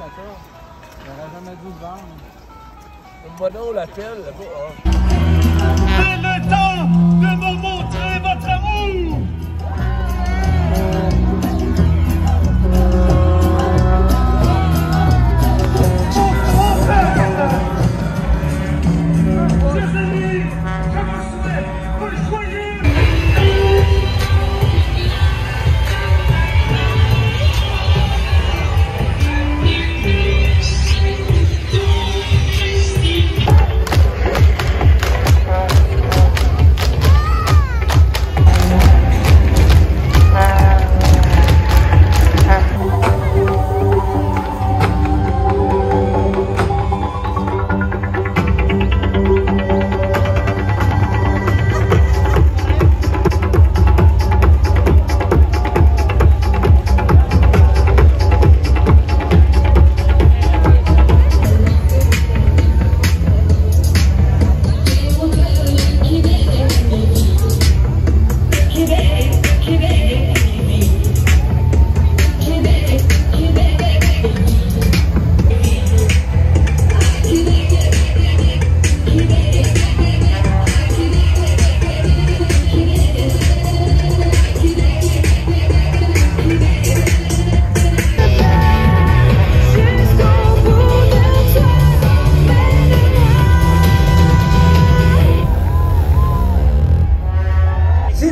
encore. Il n'aurait jamais dû hein. le vendre. Moi non, l'appel, là-bas. C'est le temps de me montrer votre amour!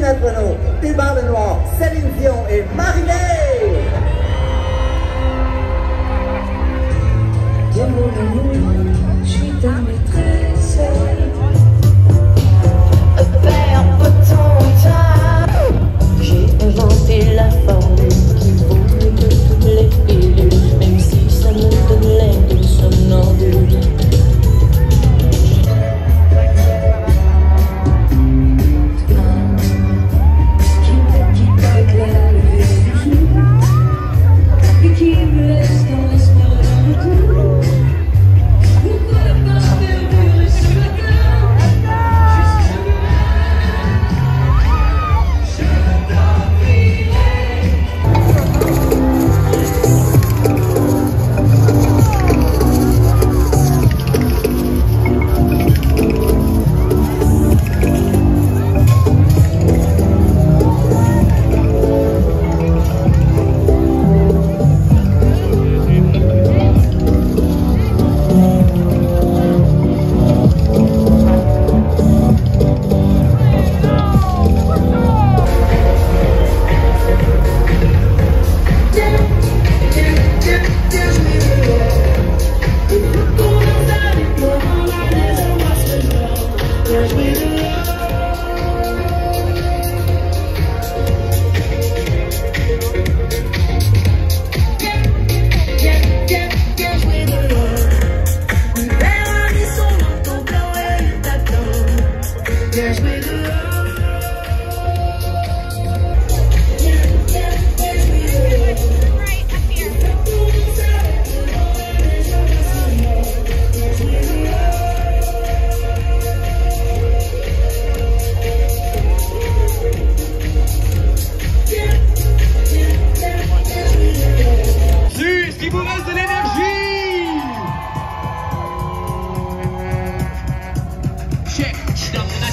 Ginette Renault, Hubert Lenoir, Céline Dion et Marie-Lé.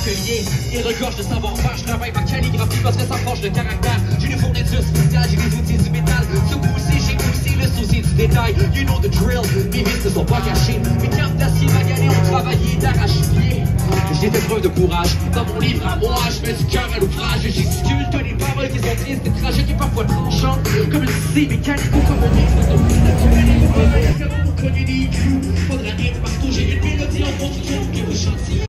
Atelier, il regorge de savoir-faire, je travaille ma calligraphie parce que ça forge le caractère. J'ai une fourniture spéciale, j'ai les outils du métal. Se pousser, j'ai aussi le souci du détail. You know the drill, mes vies ne sont pas cachées. Mes cartes d'acier maganés ont travaillé d'arrache-pied. J'ai des preuves de courage, dans mon livre à moi, je mets du cœur à l'ouvrage. Gesticule que les paroles qui sont tristes, des trajets qui parfois tranchantes. Comme le C mécanique ou comme un une des clous? Faudra dire partout, j'ai une mélodie en construction que vous chantiez.